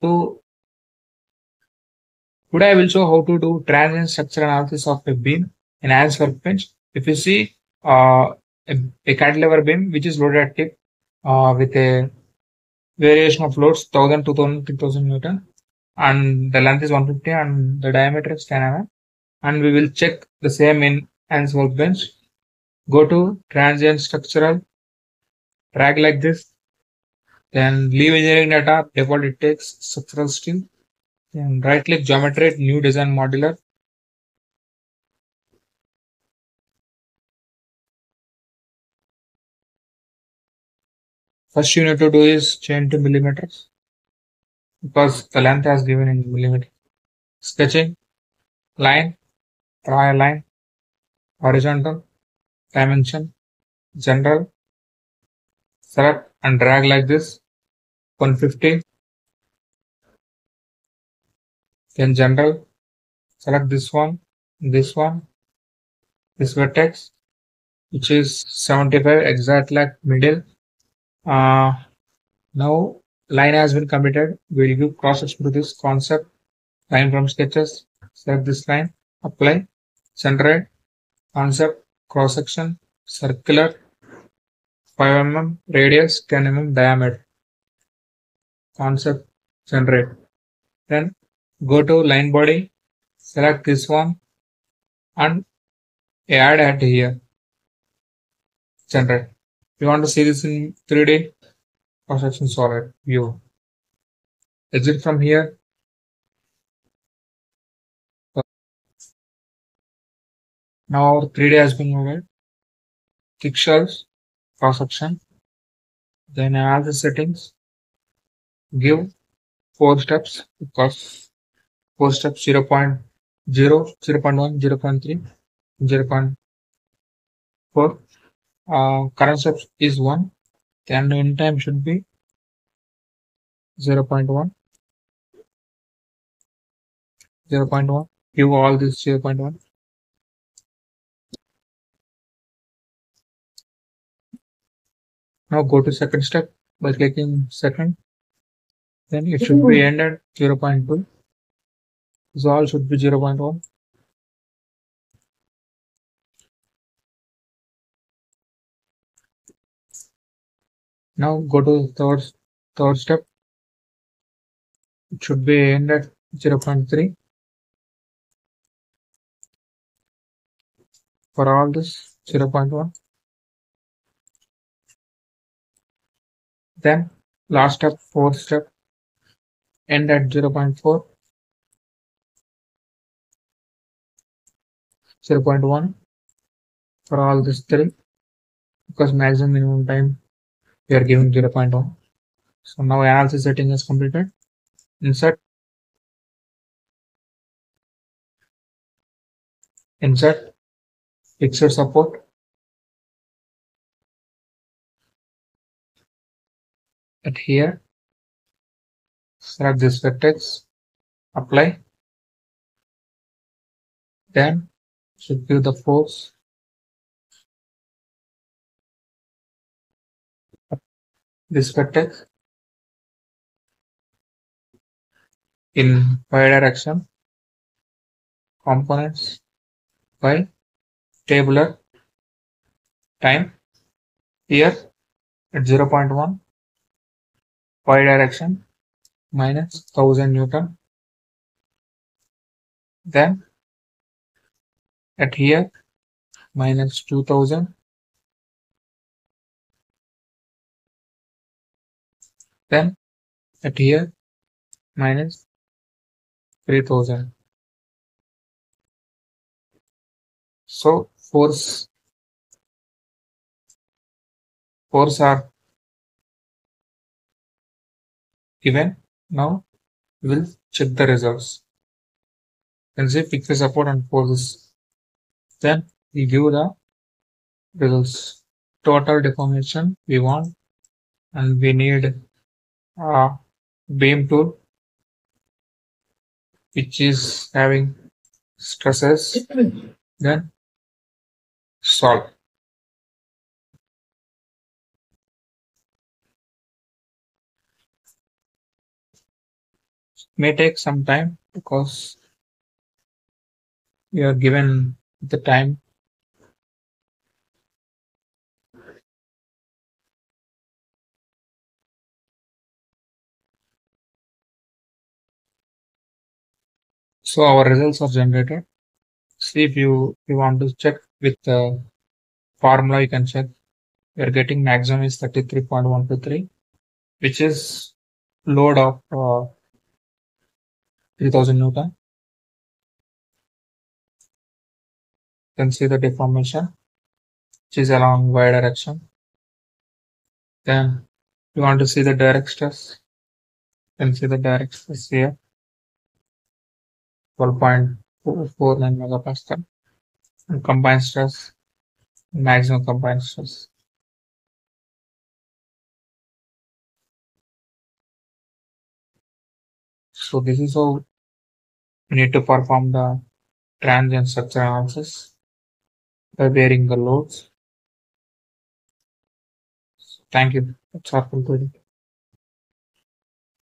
So today I will show how to do transient structure analysis of a beam in ANSYS workbench. If you see uh, a, a cantilever beam which is loaded at tip uh, with a variation of loads 1000, 2000, 3000 Newton and the length is 150 and the diameter is 10 mm and we will check the same in ANSYS workbench. Go to transient structural, drag like this, then leave engineering data, default it takes structural steel, then right click geometry, new DesignModeler. First you need to do is change to millimeters because the length has given in millimeter. Sketching, line, draw a line, horizontal, dimension, general, select and drag like this, 150, then general, select this one, this one, this vertex, which is 75 exact like middle. Uh, now line has been completed. We'll give cross section to this concept, line from sketches, select this line, apply, center concept, cross section, circular, 5 mm radius, 10 mm diameter. Concept generate. Then go to line body, select this one and add at here. Generate. You want to see this in 3D cross section solid view. Exit from here. Now our 3D has been loaded. Pixels, cross section, then analysis settings. Give four steps because four steps 0, 0.0, 0 0.1, 0 0.3, 0 0.4. Uh, current steps is 1. Then end time should be 0 0.1. 0 0.1. Give all this 0 0.1. Now go to second step by clicking second. Then it should be end at 0 0.2. So all should be 0 0.1. Now go to third third step. It should be end at 0 0.3. For all this 0 0.1. Then last step, fourth step, end at 0 0.4, 0 0.1 for all this three because maximum minimum time we are giving 0 0.1. So now analysis setting is completed. Insert, insert, fixed support, here. Select this vertex apply. Then should give the force. This vertex. In y direction components by tabular time here at 0.1 y direction minus 1000 Newton. Then at here minus 2000. Then at here minus 3000. So force force are given. Now we will check the results. And say pick the support and forces. Then we give the results. Total deformation we want and we need a beam tool which is having stresses then solve may take some time because we are given the time. So our results are generated. See if you you want to check with the formula you can check. We are getting maximum is 33.123 which is load of uh, 3000 newton. You can see the deformation. Which is along y direction. Then you want to see the direct stress you can see the direct stress here 12.49 megapascal. And combined stress maximum combined stress. So this is how we need to perform the transient structure analysis by bearing the loads. Thank you. That's all concluded